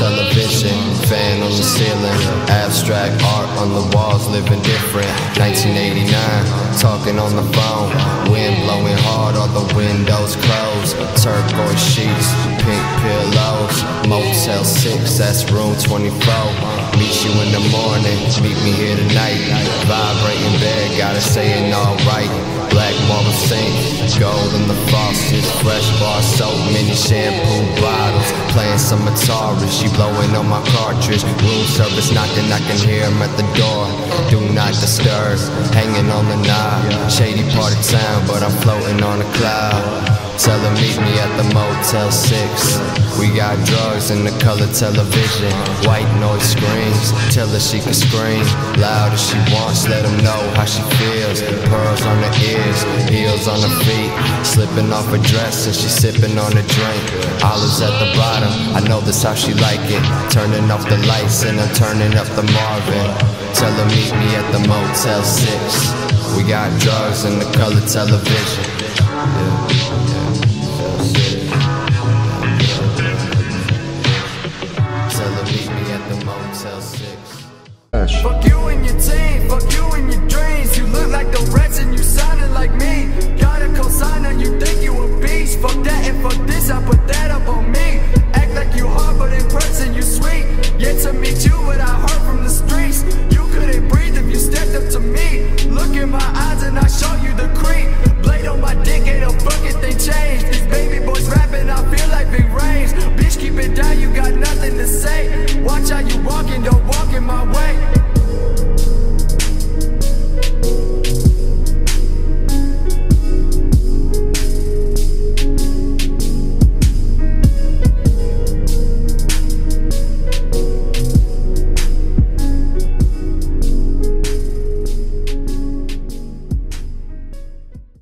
on the ceiling. Abstract art on the walls, living different. 1989, talking on the phone. Wind blowing hard, all the windows closed. Turquoise sheets, pink pillows. Motel 6, that's room 24. Meet you in the morning, meet me here tonight. Vibrating bed, gotta say it alright. Black marble sink, gold in the faucets, fresh bar soap, mini shampoo bottles. Playing some Atari, she blowing on my cartridge. Room service knocking, I can hear him at the door. Do not disturb, hanging on the knob. Shady part of town, but I'm floating on a cloud. Tell her meet me at the Motel 6. We got drugs in the color television. White noise. Tell her she can scream loud as she wants. Let them know how she feels. Pearls on her ears, heels on her feet. Slipping off her dress and she sipping on a drink. Olives at the bottom. I know this how she like it. Turning off the lights and I'm turning up the Marvin. Tell her meet me at the Motel 6. We got drugs in the color television. Yeah, XL6. Fuck you and your team, fuck you and your dreams. You look like the rest and you sounded like me. Got a cosigner, you think you a beast. Fuck that and fuck this, I put